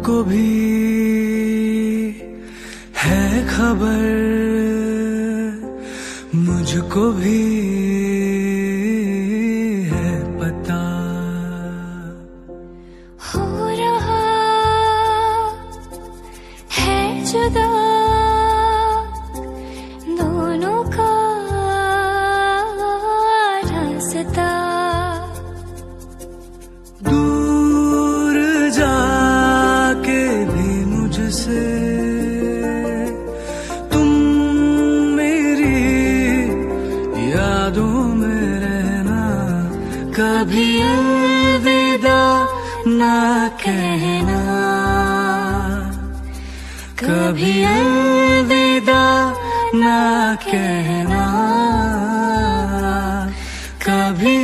तुमको भी है खबर मुझको भी है पता। हो रहा है जुदा यादों में रहना कभी अलविदा ना कहना। कभी अलविदा ना कहना कभी